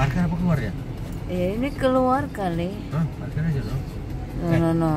Parkir apa keluar ya? Eh, ini keluar kali. Hah? Parkir aja dong. No, no, no.